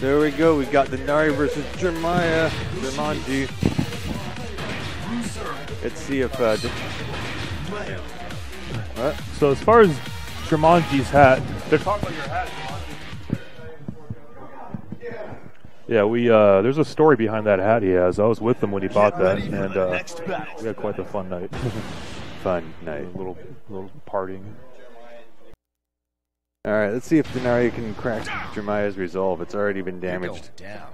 There we go. We got Dnarii versus Jermanji. Jumanji. Let's see if. Uh, what? So as far as Jumanji's hat, they're talking about your hat. Yeah, we uh, there's a story behind that hat he has. I was with him when he bought that, and uh, we had quite the fun night. Fun night. a little little partying. All right, let's see if Dnarii can crack Jermanji's resolve. It's already been damaged Down.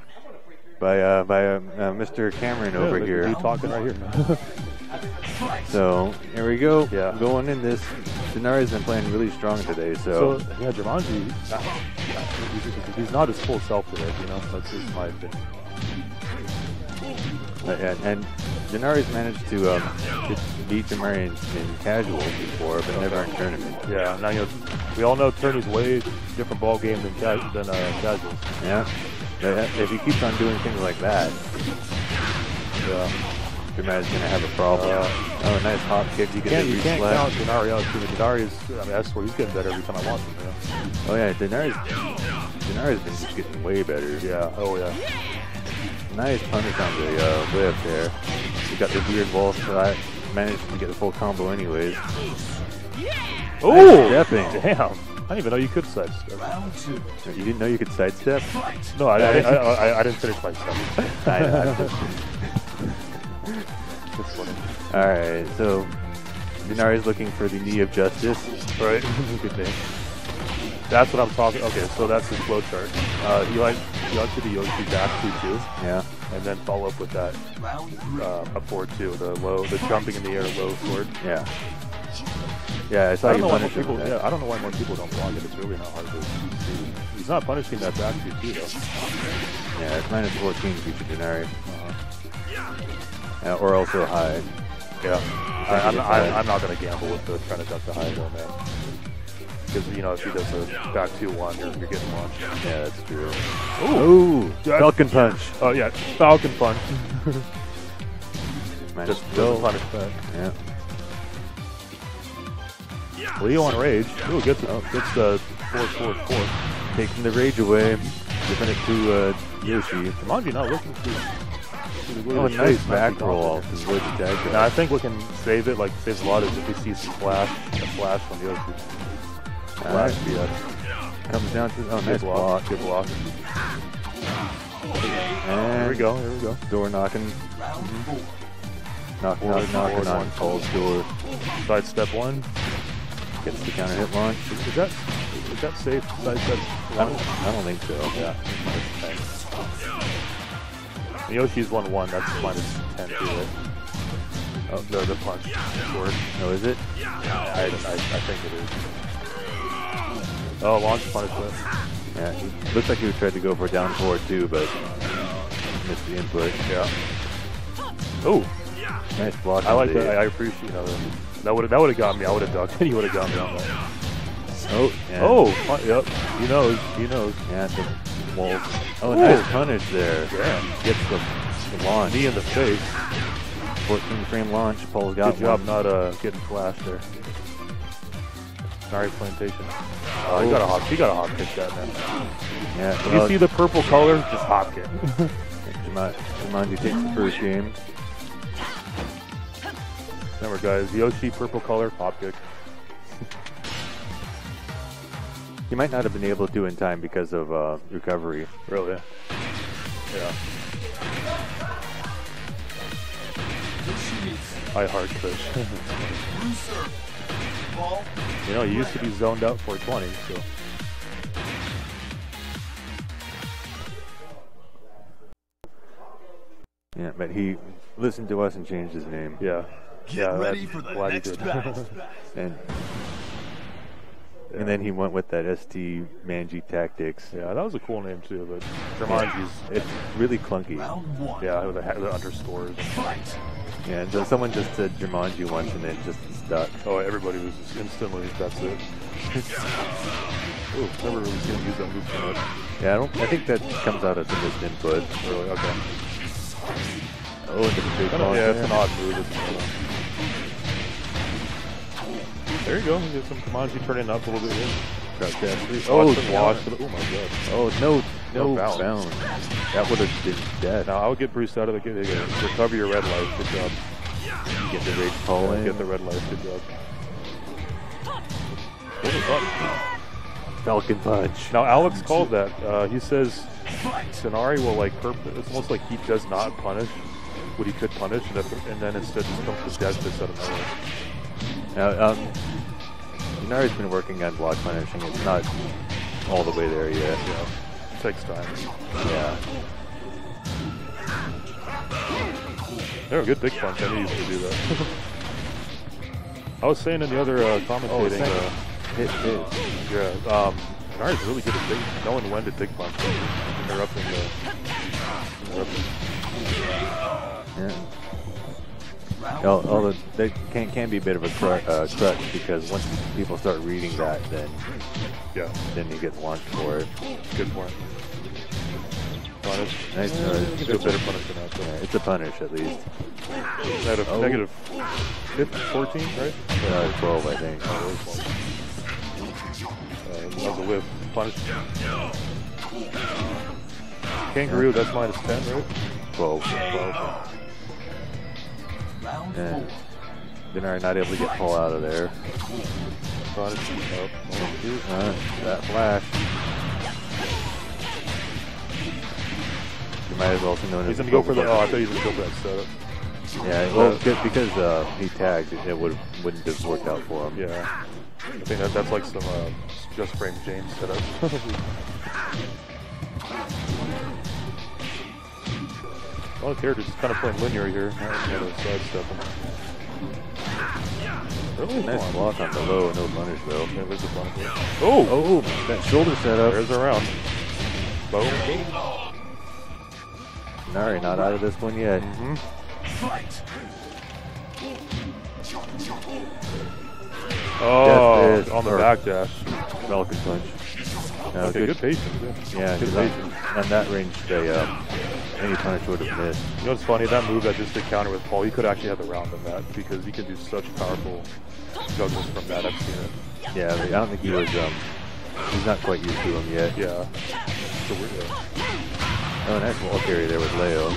by uh, by uh, uh, Mr. Cameron over here. dude talking right here. So here we go. Yeah. Going in this. Denari's been playing really strong today. So, So yeah, Jumanji, he's, he's not his full self today. You know, that's just my opinion. uh, and, and Dnarii's managed to, um, beat Demari in, in casuals before, but never in tournament. Yeah, now you know we all know tourney's way different ball game than ca- than uh, casuals. Yeah. But if he keeps on doing things like that, Yeah. Demari's gonna have a problem. Uh, oh, nice hop kick. You the you can't count Dnarii out too. Dnarii is, I mean, I swear he's getting better every time I watch him. You know? Oh yeah, Dnarii's Dnarii's been just getting way better. Yeah. Oh yeah. Nice on the uh, whip there. He got the weird wall shot. Managed to get the full combo anyways. Oh, stepping. Damn. I didn't even know you could sidestep. You didn't know you could sidestep? No, I, I, I, I, I didn't finish my step. I- I- That's. All right, so Dnarii's looking for the knee of justice. Right. Good name. That's what I'm talking. Okay, so that's his flow chart. Uh, he likes he likes to do Yoshi back two two, Yeah. and then follow up with that uh, a four two, the low, the jumping in the air low sword. Yeah. Yeah, I saw I don't you know why more punish people. Yeah. I don't know why more people don't block it. It's really not hard to see. He's not punishing that back two two though. Yeah, it's minus 14 feature Dnarii. Uh, or also high. Yeah, I, it's high. I'm not gonna gamble with the trying to duck the high though, man. Because you know if he does a back two one, you're, you're getting launched. Yeah, that's true. Ooh, Falcon punch. Oh yeah, Falcon punch. Minus Just 12. doesn't punish back. Yeah. Leo on rage. Ooh, gets it. Gets the four four four. Taking the rage away. Giving it to uh, Yoshi. Jumanji not looking to. to Oh, the nice back roll confident. off his avoid the tag. Now I think we can save it, like saves a lot, is if we see some flash, a flash from Yoshi. Flash, yeah. comes down to oh Good nice block. block. Good block. And Here we go. Here we go. Door knocking, Round four. knock, Forward, knock, knocking forward on one. Paul's door. Side step one. Gets the counter hit launch. Is that is that safe? Side step I don't, I don't think so. Yeah. And Yoshi's one one. That's minus ten to it. Oh, the the punch sword. No, oh, is it? I, I, I think it is. Oh, launch punishment. Yeah. He, looks like he tried to go for a down forward too, but missed the input. Yeah. Oh, Nice block. I like that. I, I appreciate that. That would that would have got me. I would have ducked. he would have got me on that. Oh, yeah. Oh, yep. He knows. He knows. Yeah, the wolf. Oh, Ooh. nice punish there. Yeah, Gets the, the launch. Knee in the face. 14 frame launch. Paul's got Good job one. not uh, getting flashed there. Sorry, plantation. Oh, he got a hop. He got a hop kick that man. Yeah. If well, you see the purple color, just hop kick. Juma- Jumanji takes the first game. Remember, guys, Yoshi purple color hop kick. He might not have been able to do in time because of uh, recovery. Really? Yeah. I heart fish. Blue serve. Ball. you know, he used to be zoned out 420, so. Yeah, but he listened to us and changed his name. Yeah. Get yeah, ready for the next did. battle. And and then he went with that ST Manji Tactics. Yeah, that was a cool name too, but Jumanji's, It's really clunky. Round one. yeah, the, the underscores. Fight. Yeah, and so someone just said Jumanji once and it just stuck. Oh, everybody was just instantly, that's it. Ooh, never really seen him use that move too much. Yeah, I don't. I think that comes out as a missed input. Really, okay. Oh, into the big yeah, it's an odd move. It's, uh, there you go. Get some Kamaji turning up a little bit here. Crouch dash. Oh, Oh, wash. wash. Oh my god. Oh no, no, no bounce. bounce. That would have been dead. Now I would get Bruce out of the game. Recover your red light. Good job. Get the rage call in. Get the red light. Good job. What the? Falcon punch. Now Alex called that. Uh, he says Sonari will like purp- It's almost like he does not punish what he could punish, and, if, and then instead just comes to death fist out of nowhere. Now, um, Inari's been working on block punishing. It's not all the way there yet. Yeah, it takes time. Yeah. They're a good big punch. I knew you could do that. I was saying in the other uh, commentating. second. uh, Hit, hit. Yeah, um, Nari's really good at big, knowing when to big punch, interrupting the, interrupting. Yeah. Al- Although that can can be a bit of a cru- uh, crutch because once people start reading that, then Yeah, then you get launched for it. good point. Punish. Nice. Yeah, uh, you a better punish than that. Yeah, it's a punish at least. Negative, Oh. negative 15, 14, right? Uh, Twelve, I think. Oh, it was one. Uh, that was a whip. Punish. Kangaroo, that's minus 10, right? Twelve. 12. Round And four. Dnarii not able to get pull out of there. Punish. Oh, Uh, that flash. Might as well also known He's gonna go for the. Oh, I thought he was gonna go for that setup. Yeah, well, c- because uh, he tagged, it, would wouldn't have worked out for him. Yeah. I think that that's like some uh, just frame James setup. All the characters just kind of playing linear here. Not any side stuff. Really? Nice Come block on the low, no punish though. Yeah, there's a. Oh! Oh, that shoulder setup. There's a round. Boom. Dnarii not out of this one yet. Oh, on the back dash. Falcon punch. No, Okay, good patience. Yeah, Yeah, good patience. on, on that range, they, um, any punish would have missed. You know what's funny? That move that just did counter with Paul, he could actually have the round on that because he can do such powerful juggles from that. I've seen it. Yeah, I, mean, I don't think he was. Um, he's not quite used to them yet. Yeah. So. Yeah. Oh, nice wall carry there with Leo.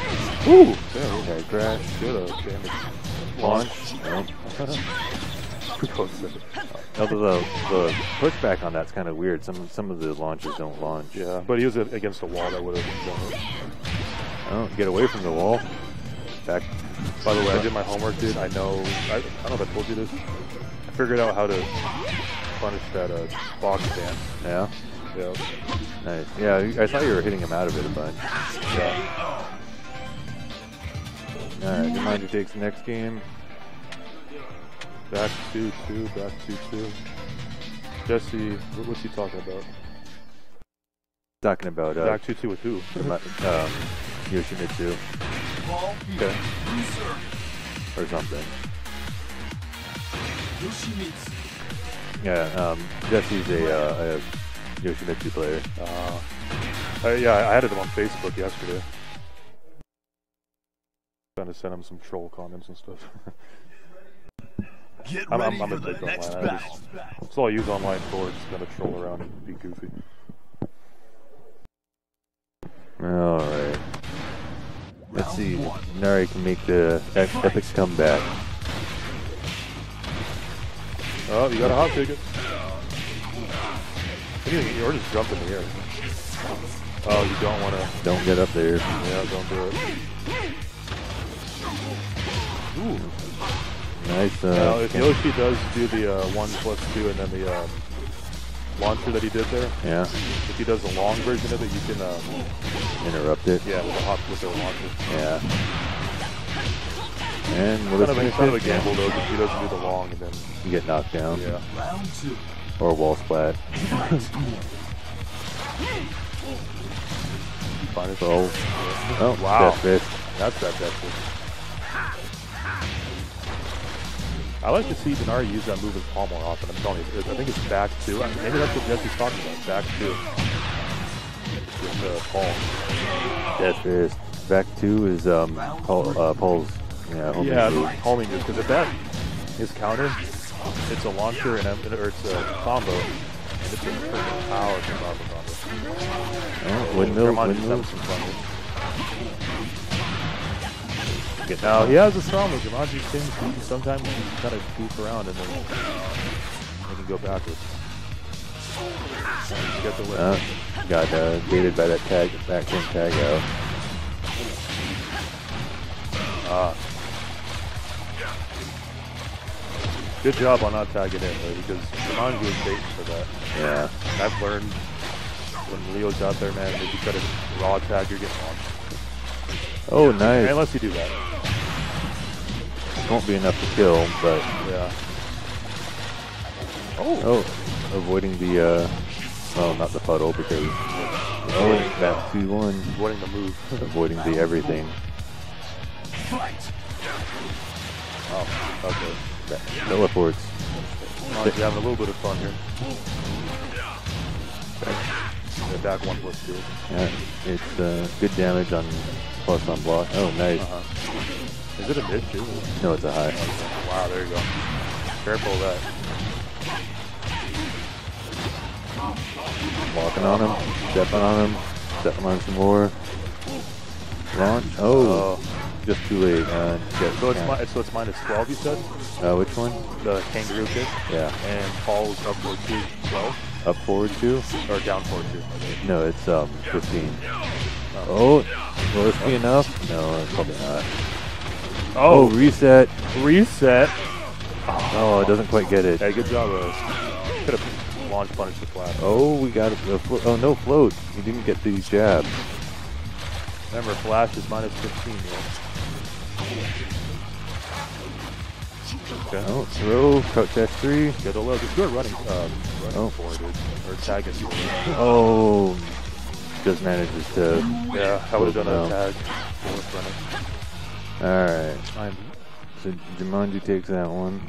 Ooh! Yeah, Okay, crash. good uh, damage. Launch. Nope. Although the, the pushback on that's kind of weird. Some some of the launches don't launch. Yeah, but he was against a wall that would have done it. Oh, get away from the wall. Back. By the way, I did my homework, dude. I know. I, I don't know if I told you this. I figured out how to punish that uh, box stand. Yeah. Yeah. Nice. Yeah, I saw you were hitting him out of it a bunch. Yeah. All right, reminder takes the next game. Back two two. Back two two. Jesse, what, what's he talking about? Talking about uh, Back two two with who? remi- um, Yoshimitsu Ball Okay. Or something. Yeah, um, Jesse's a, uh, a Yoshimitsu player. Uh, I, yeah, I added him on Facebook yesterday. Trying to send him some troll comments and stuff. Get I'm- ready I'm- I'm for a the big next online. I battle. That's all I use online for, just kind of troll around and be goofy. All right. Let's see. Nari can make the epic comeback. Oh, you got a hot ticket. You can- Or just jump in the air. Oh, you don't want to. Don't get up there. Yeah, don't do it. Ooh. Nice. Now, Uh, if Yoshi does do the uh, one plus two and then the um, launcher that he did there, yeah. if he does the long version of it, you can, um, Interrupt it. yeah, with the hot with the launcher. Yeah. And Kind with of, a, a kind of a gamble though, because he doesn't do the long and then, you get knocked down yeah. Round two. Or wall splat. Fine. So, oh, Wow. death fist. That's that death fist. I like to see Dnarii use that move with Paul more often. I'm telling you, I think it's back two. I mean, maybe that's what Jesse's talking about. Back two. With uh, Paul. Death fist. Back two is um Paul, uh, Paul's yeah homing Yeah, move. homing because if that is counter, it's a launcher and a, or it's a combo, and It's a freaking power Baba Baba. Oh, windmill, windmill. some fun Now he has a strong with Jumanji things. He can sometimes he kind of goof around and then they can go backwards. Get the win. Uh, got uh, baited by that tag, back in tag out. Ah. Good job on not tagging in though, because Jumanji was baiting for that. Yeah. I've learned when Leo's out there, man, if you try to raw tag, you're getting launched. Oh, nice. Unless you do that. Won't be enough to kill, but Yeah. oh, Oh, avoiding the uh, well, not the puddle because oh, that's two one. Avoiding the move. Avoiding the everything. Fight. Oh, okay. That teleports. Jumanji having a little bit of fun here. Yeah, back one plus two. Yeah, it's uh, good damage on plus on block. Oh, nice. Uh-huh. Is it a mid too? No, it's a high. Wow, there you go. Careful of that. Walking on him, stepping on him, stepping on some more. Launch. Oh, just too late. Uh, So it's, mi- so it's minus 12, you said? uh, which one? The kangaroo kick. Yeah, And Paul was up for 2 12 up forward two. or down for 2. No, it's um 15. Oh, will this be enough? No, probably not. Oh, reset. reset. Oh, it doesn't quite get it. Hey, good job, Rose. Could have launch punished the flat. Oh, we got flo- oh no float. He didn't get the jab. Remember, flash is minus 15, yeah. Oh, throw, crouch F3. Get a low. Just do a running, uh, running Oh. forward, dude. Or tagging forward. Oh, just manages to. Yeah, I would have done a tag. Forward running. All right. I'm So Jumanji takes that one.